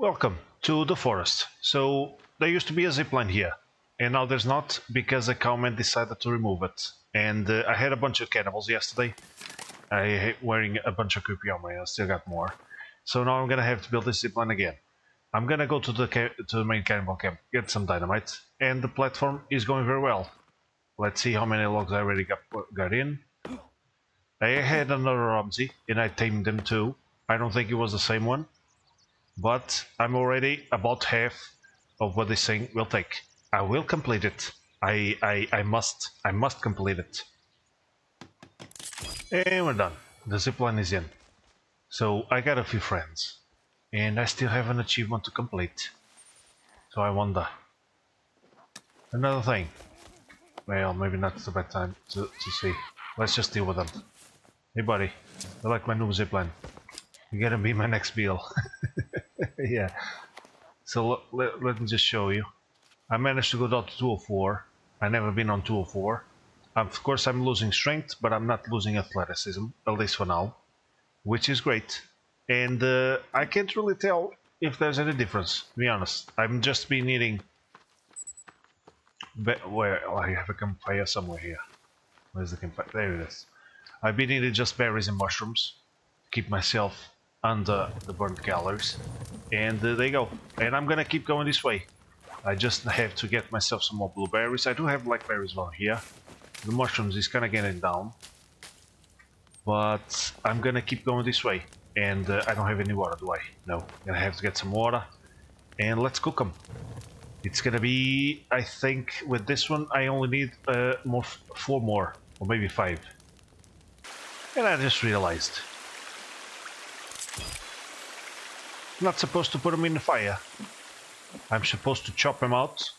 Welcome to the forest. So there used to be a zipline here and now there's not because a cowman decided to remove it. And uh, I had a bunch of cannibals yesterday. I wearing a bunch of creepy armor I still got more. So now I'm gonna have to build this zipline again. I'm gonna go to the to the main cannibal camp, get some dynamite, and the platform is going very well. Let's see how many logs I already got, got in. I had another Armsy, and I tamed them too. I don't think it was the same one, but I'm already about half of what this thing will take. I will complete it. I, I, I must, I must complete it. And we're done. The zipline is in. So I got a few friends. And I still have an achievement to complete. So I wonder. Another thing. Well, maybe not the bad time to, to see. Let's just deal with them. Hey buddy, I like my new zipline. You're gonna be my next bill. yeah. So let, let me just show you. I managed to go down to 204. i never been on 204. Of course I'm losing strength, but I'm not losing athleticism, at least for now. Which is great and uh, I can't really tell if there's any difference, to be honest. I'm just been eating... Where oh, I have a campfire somewhere here. Where's the campfire? There it is. I've been eating just berries and mushrooms. Keep myself under the burnt calories. And uh, there you go. And I'm gonna keep going this way. I just have to get myself some more blueberries. I do have blackberries on here. The mushrooms is kinda getting down. But I'm gonna keep going this way and uh, I don't have any water, do I? No, gonna have to get some water, and let's cook them. It's gonna be, I think, with this one, I only need uh, more, four more, or maybe five. And I just realized. I'm not supposed to put them in the fire. I'm supposed to chop them out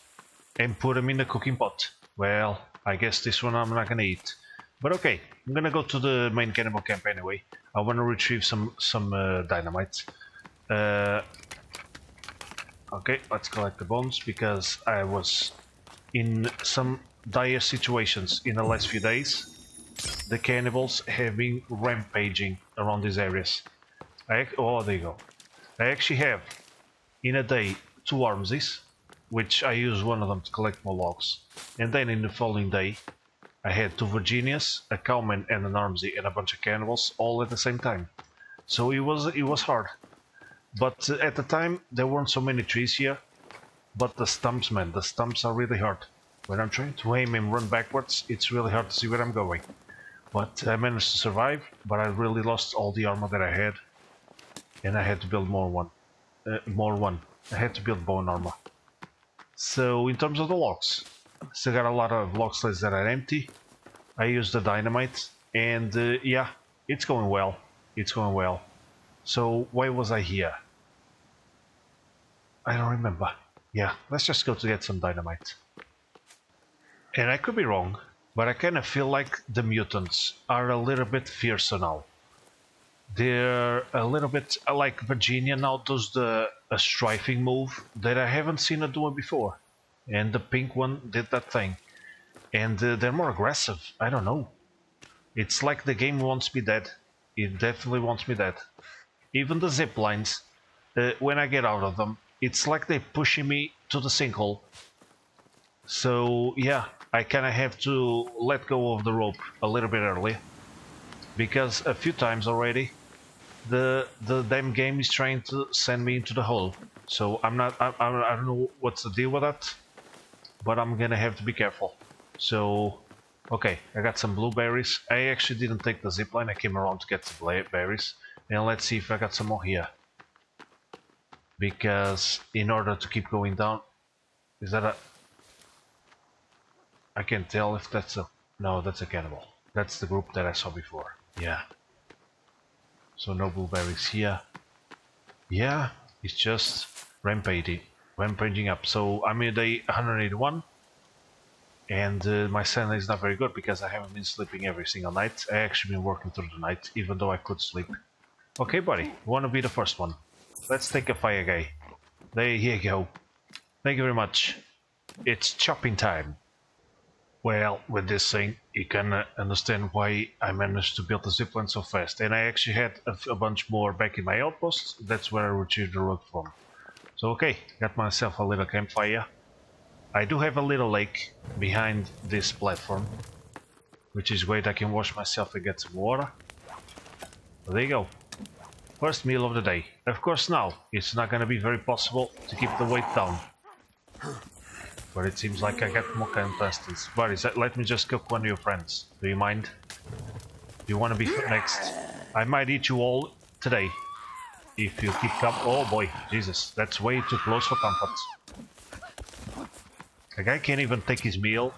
and put them in the cooking pot. Well, I guess this one I'm not gonna eat. But okay, I'm gonna go to the main cannibal camp anyway. I want to retrieve some some uh, dynamite. Uh, okay, let's collect the bones because I was in some dire situations in the last few days. The cannibals have been rampaging around these areas. I, oh, there you go. I actually have in a day two armsies, which I use one of them to collect more logs, and then in the following day I had two Virginias, a cowman and an Armsy and a bunch of cannibals all at the same time. So it was it was hard. But at the time there weren't so many trees here. But the stumps man, the stumps are really hard. When I'm trying to aim and run backwards, it's really hard to see where I'm going. But I managed to survive, but I really lost all the armor that I had. And I had to build more one. Uh, more one. I had to build bone armor. So in terms of the logs, Still got a lot of log sleds that are empty. I use the dynamite and uh, yeah, it's going well. It's going well. So why was I here? I don't remember. Yeah, let's just go to get some dynamite. And I could be wrong, but I kind of feel like the mutants are a little bit fiercer now. They're a little bit like Virginia now does the a strafing move that I haven't seen her doing before and the pink one did that thing. And uh, they're more aggressive. I don't know. It's like the game wants me dead. It definitely wants me dead. Even the zip lines, uh, when I get out of them, it's like they're pushing me to the sinkhole. So yeah, I kind of have to let go of the rope a little bit early. Because a few times already, the the damn game is trying to send me into the hole. So I'm not, I, I, I don't know what's the deal with that but I'm gonna have to be careful. So, okay, I got some blueberries. I actually didn't take the zipline, I came around to get some berries. And let's see if I got some more here. Because in order to keep going down, is that a... I can't tell if that's a... No, that's a cannibal. That's the group that I saw before. Yeah. So no blueberries here. Yeah, it's just rampaging rampaging up. So I'm in day 181 and uh, my sanity is not very good because I haven't been sleeping every single night. I actually been working through the night even though I could sleep. Okay buddy, you wanna be the first one? Let's take a fire guy. There you go. Thank you very much. It's chopping time. Well, with this thing, you can uh, understand why I managed to build the zipline so fast. And I actually had a, a bunch more back in my outpost. That's where I retrieved the road from. So okay, got myself a little campfire. I do have a little lake behind this platform, which is great. I can wash myself and get some water. there you go. First meal of the day. Of course now, it's not gonna be very possible to keep the weight down. But it seems like I get more contestants. Buddies, let me just cook one of your friends. Do you mind? Do you want to be next? I might eat you all today. If you keep up. Oh boy, Jesus, that's way too close for comfort. The guy can't even take his meal.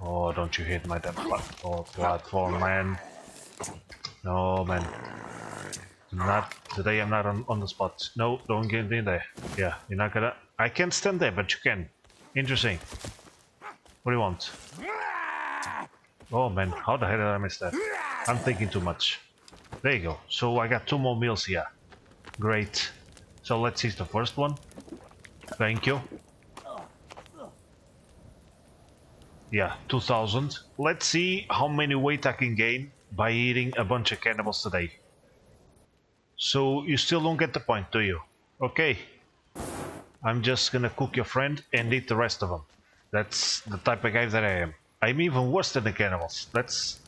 Oh, don't you hit my damn platform, oh, man. No, man. Not today. I'm not on, on the spot. No, don't get in there. Yeah, you're not gonna. I can't stand there, but you can. Interesting. What do you want? Oh man, how the hell did I miss that? I'm thinking too much. There you go. So I got two more meals here. Great. So let's eat the first one. Thank you. Yeah, 2000. Let's see how many weight I can gain by eating a bunch of cannibals today. So you still don't get the point, do you? Okay. I'm just gonna cook your friend and eat the rest of them. That's the type of guy that I am. I'm even worse than the cannibals. That's...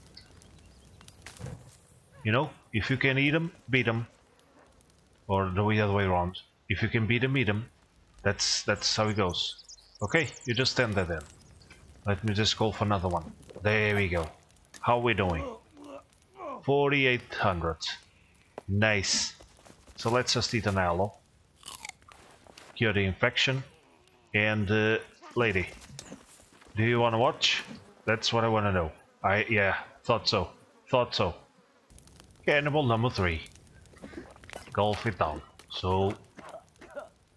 You know, if you can eat them, beat them. Or the other way around. If you can beat them, eat them. That's, that's how it goes. Okay, you just stand there then. Let me just go for another one. There we go. How we doing? 4800. Nice. So let's just eat an aloe. Cure the infection. And, uh, lady, do you want to watch? That's what I want to know. I, yeah, thought so. Thought so. Cannibal number three. Golf it down. So,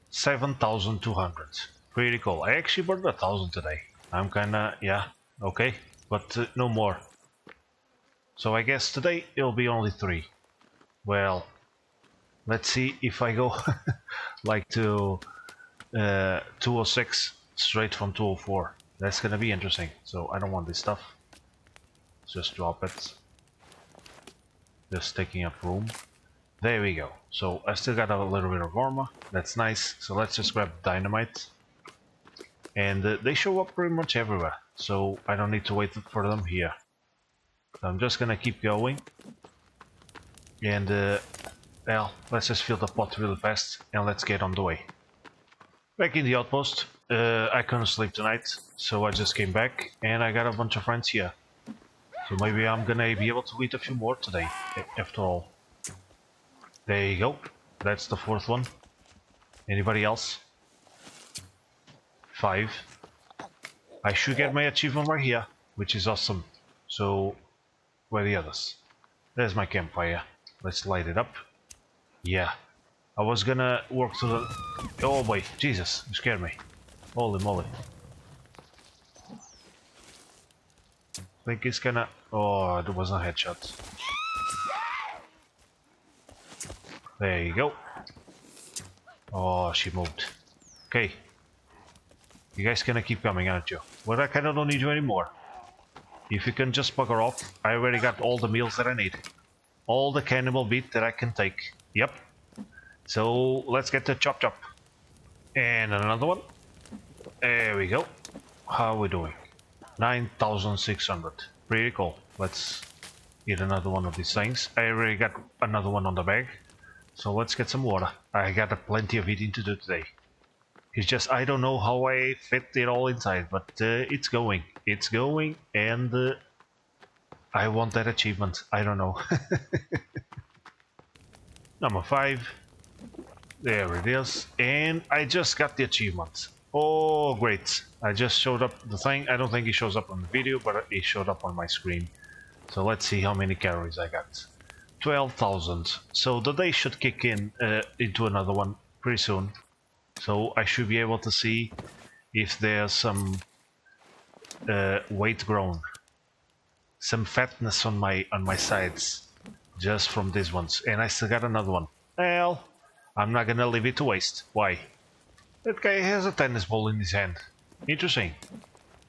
7,200. Pretty cool. I actually burned a thousand today. I'm kinda, yeah, okay, but uh, no more. So I guess today it'll be only three. Well, let's see if I go like to uh, 206 straight from 204. That's gonna be interesting. So I don't want this stuff. Just drop it. Just taking up room. There we go. So I still got a little bit of armor. That's nice. So let's just grab dynamite. And uh, they show up pretty much everywhere. So I don't need to wait for them here. I'm just gonna keep going. And uh, well, let's just fill the pot really fast and let's get on the way. Back in the outpost, uh, I couldn't sleep tonight, so I just came back and I got a bunch of friends here. So maybe I'm gonna be able to eat a few more today, after all. There you go. That's the fourth one. Anybody else? Five. I should get my achievement right here, which is awesome. So, where are the others? There's my campfire. Let's light it up. Yeah. I was gonna work to the... Oh boy, Jesus, you scared me. Holy moly. I think it's gonna... Oh, there was a headshot. There you go. Oh, she moved. Okay. You guys gonna keep coming, aren't you? Well, I kinda don't need you anymore. If you can just bugger off, I already got all the meals that I need. All the cannibal meat that I can take. Yep. So, let's get the chop chop. And another one. There we go. How are we doing? 9,600. Pretty cool. Let's get another one of these things. I already got another one on the bag. So let's get some water. I got plenty of eating to do today. It's just I don't know how I fit it all inside, but uh, it's going. It's going and uh, I want that achievement. I don't know. Number 5. There it is. And I just got the achievement. Oh, great. I just showed up the thing. I don't think it shows up on the video, but it showed up on my screen. So let's see how many calories I got. 12,000. So the day should kick in uh, into another one pretty soon. So I should be able to see if there's some uh, weight grown. Some fatness on my on my sides. Just from these ones. And I still got another one. Well, I'm not gonna leave it to waste. Why? That guy has a tennis ball in his hand. Interesting.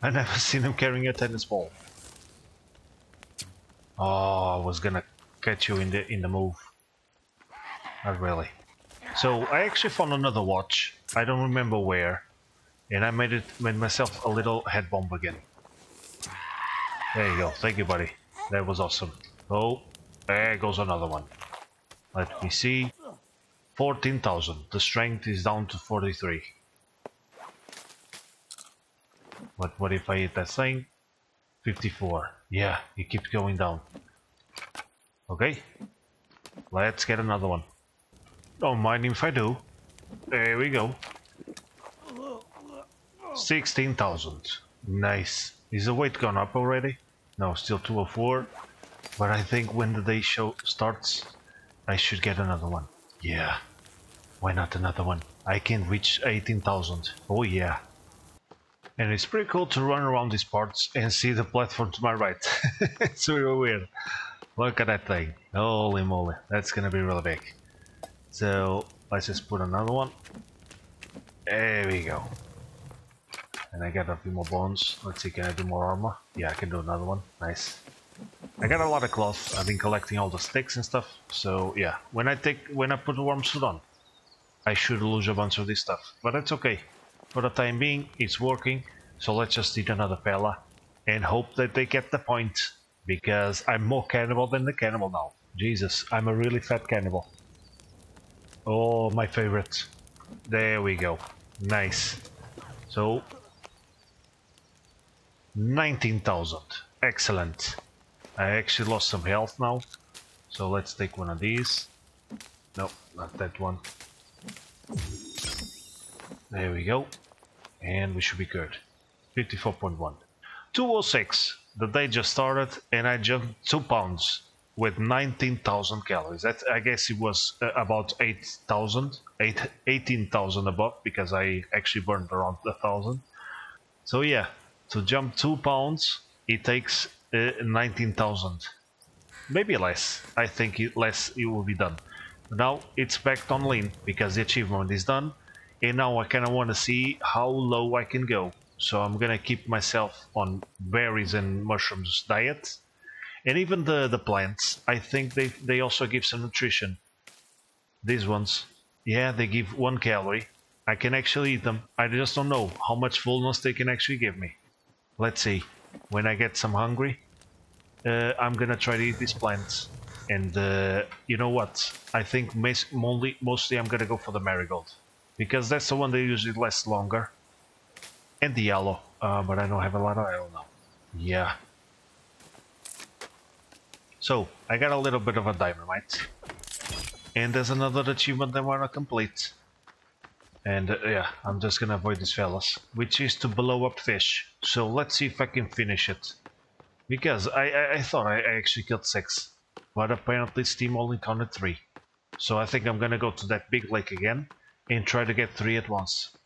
I never seen him carrying a tennis ball. Oh, I was gonna catch you in the in the move. Not really. So I actually found another watch. I don't remember where, and I made it made myself a little head bomb again. There you go. Thank you, buddy. That was awesome. Oh, there goes another one. Let me see. 14,000. The strength is down to 43. But what if I hit that thing? 54. Yeah, it keeps going down. Okay. Let's get another one. Don't mind if I do. There we go. 16,000. Nice. Is the weight gone up already? No, still 204. But I think when the day show starts, I should get another one. Yeah. Why not another one? I can reach 18,000. Oh yeah. And it's pretty cool to run around these parts and see the platform to my right. it's really weird. Look at that thing. Holy moly. That's gonna be really big. So let's just put another one. There we go. And I got a few more bones. Let's see, can I do more armor? Yeah, I can do another one. Nice. I got a lot of cloth. I've been collecting all the sticks and stuff. So yeah, when I take when I put the warm suit on, I should lose a bunch of this stuff. But that's okay. For the time being, it's working. So let's just eat another fella and hope that they get the point. Because I'm more cannibal than the cannibal now. Jesus, I'm a really fat cannibal. Oh, my favorite. There we go. Nice. So 19,000. Excellent. I actually lost some health now. So let's take one of these. No, not that one. There we go. And we should be good. 54.1. 206. The day just started and I jumped 2 pounds with 19,000 calories. That I guess it was uh, about 8,000, 8, 18,000 above because I actually burned around a thousand. So yeah, to jump two pounds, it takes uh, 19,000. Maybe less. I think it, less it will be done. Now it's back on lean because the achievement is done. And now I kind of want to see how low I can go. So I'm gonna keep myself on berries and mushrooms diet. And even the, the plants, I think they, they also give some nutrition. These ones, yeah, they give one calorie. I can actually eat them. I just don't know how much fullness they can actually give me. Let's see. When I get some hungry, uh, I'm gonna try to eat these plants. And uh, you know what? I think mostly, mostly I'm gonna go for the marigold. Because that's the one that usually lasts longer. And the yellow. Uh, but I don't have a lot of yellow now. Yeah. So, I got a little bit of a dynamite. And there's another achievement that I want to complete. And uh, yeah, I'm just gonna avoid these fellas, which is to blow up fish. So let's see if I can finish it. Because I, I, I thought I, I actually killed six, but apparently Steam only counted three. So I think I'm gonna go to that big lake again and try to get three at once.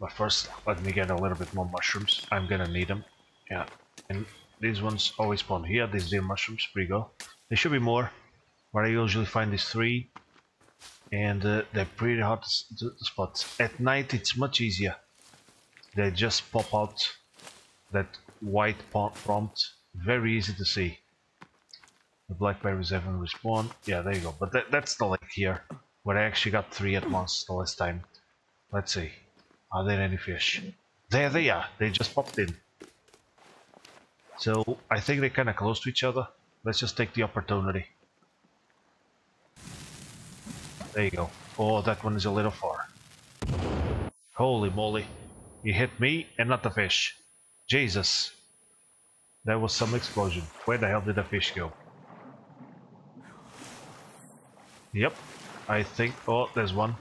But first, let me get a little bit more mushrooms. I'm gonna need them. Yeah, and these ones always spawn here, these deer mushrooms, pretty go. There should be more, but I usually find these three and uh, they're pretty hard to, spot. At night it's much easier. They just pop out that white prompt, very easy to see. The blackberries haven't respawned. Yeah, there you go. But that, that's the lake here, where I actually got three at once the last time. Let's see. Are there any fish? There they are. They just popped in. So I think they're kind of close to each other. Let's just take the opportunity. There you go. Oh, that one is a little far. Holy moly. You hit me and not the fish. Jesus. There was some explosion. Where the hell did the fish go? Yep. I think... Oh, there's one.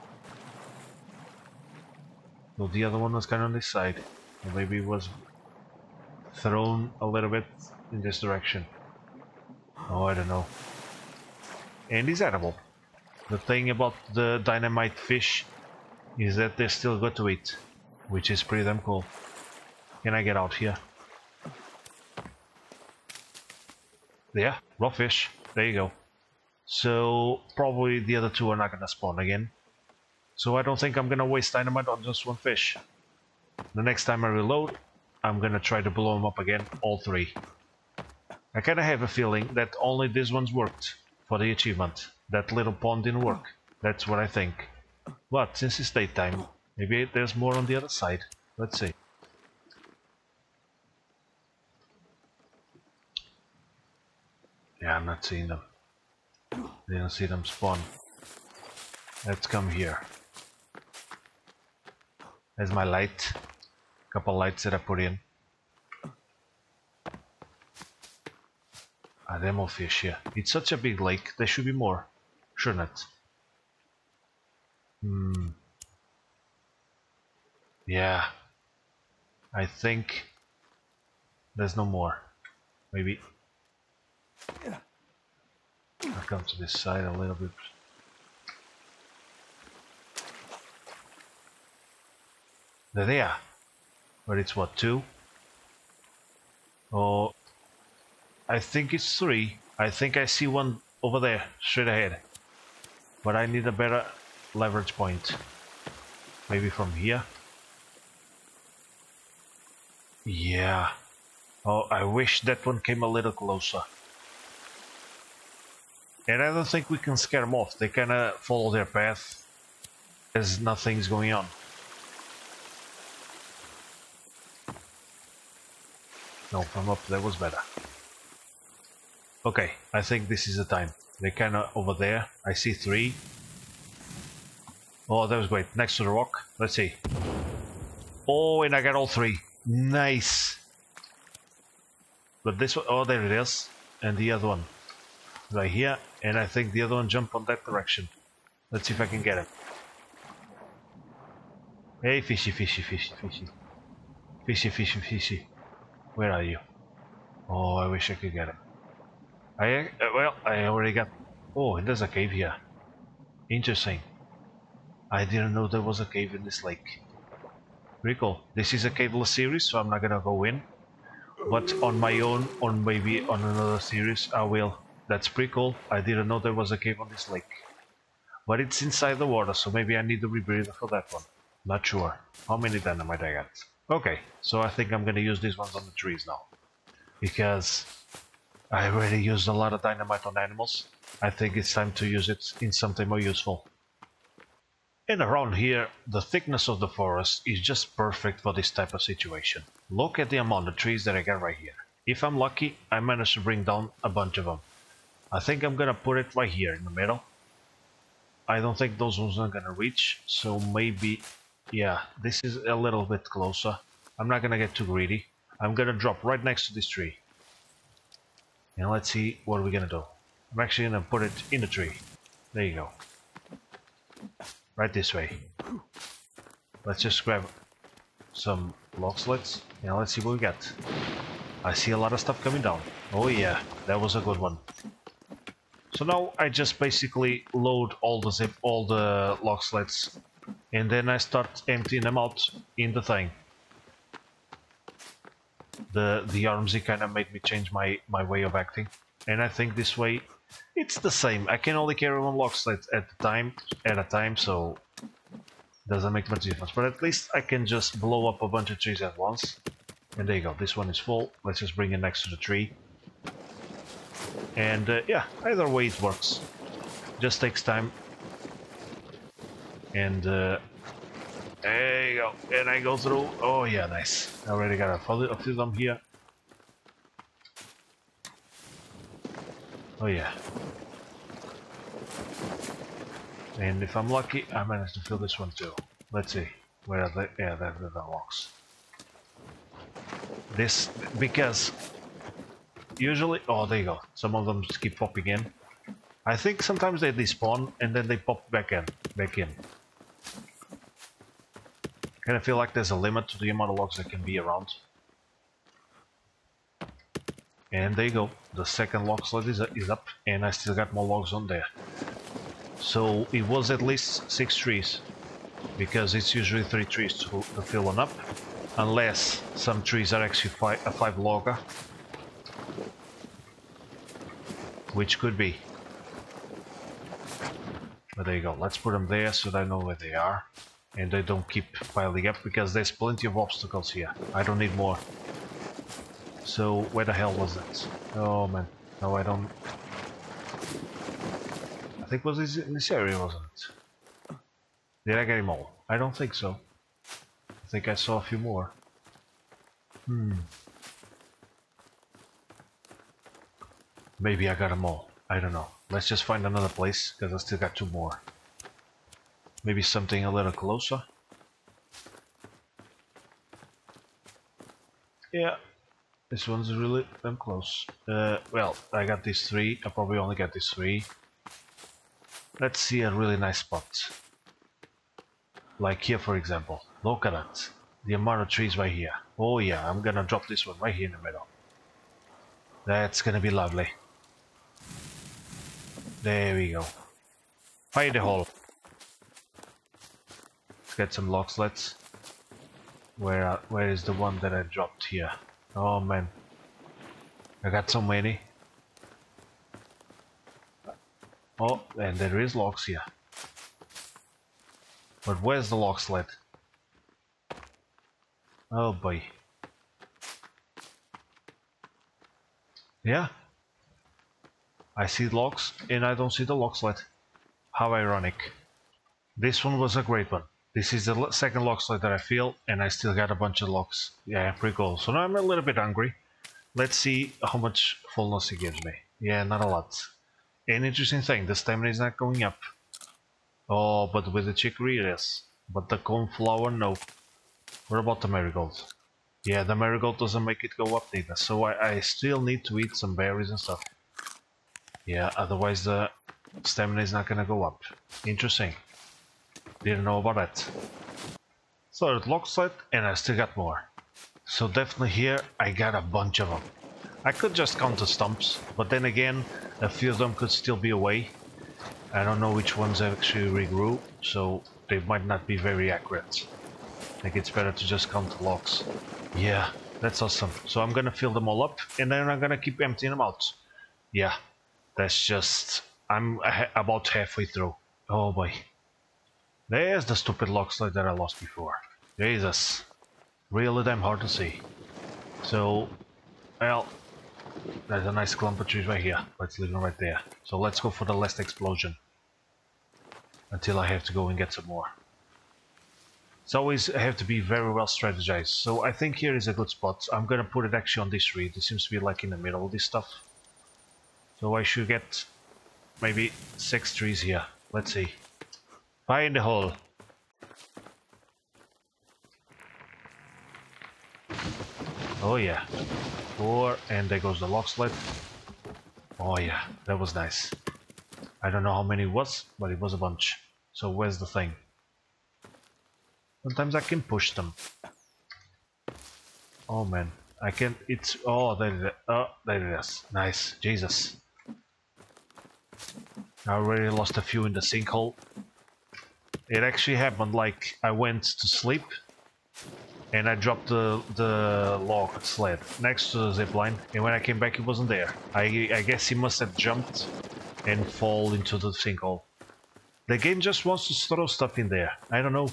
No, the other one was kind of on this side. Maybe it was thrown a little bit in this direction. Oh, I don't know. And he's edible. The thing about the dynamite fish is that they're still good to eat, which is pretty damn cool. Can I get out here? Yeah, raw fish. There you go. So probably the other two are not gonna spawn again. So I don't think I'm gonna waste dynamite on just one fish. The next time I reload, I'm gonna try to blow them up again, all three. I kind of have a feeling that only these ones worked for the achievement. That little pond didn't work. That's what I think. But since it's daytime, maybe there's more on the other side. Let's see. Yeah, I'm not seeing them. Didn't see them spawn. Let's come here. There's my light. A Couple lights that I put in. Ah, there more fish here. It's such a big lake, there should be more. Shouldn't it? Hmm. Yeah. I think there's no more. Maybe I'll come to this side a little bit. There they are. But it's what, two? Oh, I think it's three. I think I see one over there, straight ahead. But I need a better leverage point. Maybe from here? Yeah. Oh, I wish that one came a little closer. And I don't think we can scare them off. They kind of follow their path as nothing's going on. No, from up there was better. Okay, I think this is the time. They're kind of over there. I see three. Oh, that was great. Next to the rock. Let's see. Oh, and I got all three. Nice. But this one, oh, there it is. And the other one. Right here and I think the other one jumped on that direction. Let's see if I can get it. Hey, fishy, fishy, fishy, fishy. Fishy, fishy, fishy. Where are you? Oh, I wish I could get it. I, uh, well, I already got... Oh, there's a cave here. Interesting. I didn't know there was a cave in this lake. Pretty cool. This is a caveless series, so I'm not gonna go in. But on my own, or maybe on another series, I will. That's pretty cool. I didn't know there was a cave on this lake. But it's inside the water, so maybe I need a rebreather for that one. Not sure. How many dynamite I got? Okay, so I think I'm gonna use these ones on the trees now. Because I already used a lot of dynamite on animals. I think it's time to use it in something more useful. And around here, the thickness of the forest is just perfect for this type of situation. Look at the amount of trees that I got right here. If I'm lucky, I managed to bring down a bunch of them. I think I'm gonna put it right here in the middle. I don't think those ones are gonna reach, so maybe, yeah, this is a little bit closer. I'm not gonna get too greedy. I'm gonna drop right next to this tree. And let's see what we're gonna do. I'm actually gonna put it in the tree. There you go. Right this way. Let's just grab some log sleds and let's see what we got. I see a lot of stuff coming down. Oh yeah, that was a good one. So now I just basically load all the zip, all the log sleds, and then I start emptying them out in the thing. The the Armsy kind of made me change my my way of acting, and I think this way it's the same. I can only carry one log sled at a time at a time, so doesn't make much difference. But at least I can just blow up a bunch of trees at once. And there you go. This one is full. Let's just bring it next to the tree. And uh, yeah, either way it works. Just takes time. And uh, there you go. And I go through. Oh yeah, nice. I already got a of them here. Oh yeah. And if I'm lucky, I managed to fill this one too. Let's see. Where are they? Yeah, they're the locks. This, because usually... Oh, there you go. Some of them just keep popping in. I think sometimes they despawn and then they pop back in. Back in. Kind of feel like there's a limit to the amount of logs that can be around. And there you go. The second log sled is, is up and I still got more logs on there. So it was at least six trees because it's usually three trees to, to fill one up unless some trees are actually five, a five logger which could be. But there you go, let's put them there so that I know where they are. And they don't keep piling up because there's plenty of obstacles here. I don't need more. So where the hell was that? Oh man, no I don't... I think was in this area, wasn't it? Did I get him all? I don't think so. I think I saw a few more. Hmm. Maybe I got them all. I don't know. Let's just find another place, because I still got two more. Maybe something a little closer. Yeah, this one's really damn close. Uh, well, I got these three. I probably only get these three. Let's see a really nice spot. Like here, for example. Look at that. The amount of trees right here. Oh yeah, I'm gonna drop this one right here in the middle. That's gonna be lovely. There we go. Fire the hole. Get some log sleds. Where uh, where is the one that I dropped here? Oh man. I got so many. Oh, and there is locks here. But where's the log sled? Oh boy. Yeah. I see locks and I don't see the log sled. How ironic. This one was a great one. This is the second log sled that I feel and I still got a bunch of locks. Yeah, pretty cool. So now I'm a little bit hungry. Let's see how much fullness it gives me. Yeah, not a lot. An interesting thing, the stamina is not going up. Oh, but with the chicory is. But the cornflower, no. What about the marigold? Yeah, the marigold doesn't make it go up either, so I, I still need to eat some berries and stuff. Yeah, otherwise the stamina is not gonna go up. Interesting. Didn't know about that. So it looks like, and I still got more. So definitely here I got a bunch of them. I could just count the stumps, but then again, a few of them could still be away. I don't know which ones actually regrew, so they might not be very accurate. I think it's better to just count the logs. Yeah, that's awesome. So I'm gonna fill them all up, and then I'm gonna keep emptying them out. Yeah, that's just... I'm about halfway through. Oh boy. There's the stupid log sled that I lost before. Jesus. Really damn hard to see. So, well, there's a nice clump of trees right here. Let's leave them right there. So let's go for the last explosion. Until I have to go and get some more. It's always have to be very well strategized. So I think here is a good spot. I'm gonna put it actually on this tree. This seems to be like in the middle of this stuff. So I should get maybe six trees here. Let's see. Find the hole. Oh yeah. Four, and there goes the log sled. Oh yeah, that was nice. I don't know how many it was, but it was a bunch. So where's the thing? Sometimes I can push them. Oh man, I can. It's oh there it is. Oh there it is. Nice, Jesus. I already lost a few in the sinkhole. It actually happened like I went to sleep and I dropped the the log sled next to the zip line and when I came back it wasn't there. I, I guess he must have jumped and fall into the sinkhole. The game just wants to throw stuff in there. I don't know.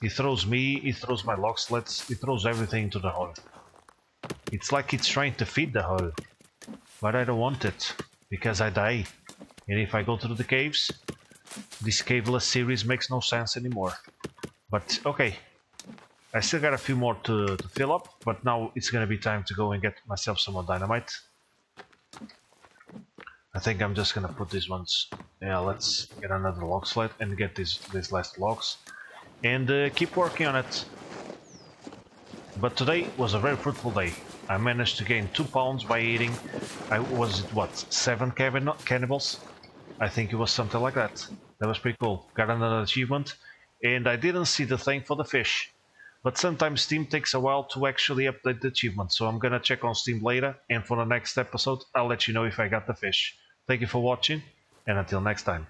He throws me, he throws my log sleds, he throws everything into the hole. It's like it's trying to feed the hole. But I don't want it, because I die. And if I go through the caves, this caveless series makes no sense anymore. But okay, I still got a few more to, to fill up, but now it's gonna be time to go and get myself some more dynamite. I think I'm just gonna put these ones. Yeah, let's get another log sled and get these these last logs, and uh, keep working on it. But today was a very fruitful day. I managed to gain two pounds by eating. I was it what seven cannibals? I think it was something like that. That was pretty cool. Got another achievement, and I didn't see the thing for the fish. But sometimes Steam takes a while to actually update the achievement, so I'm gonna check on Steam later, and for the next episode, I'll let you know if I got the fish. Thank you for watching, and until next time.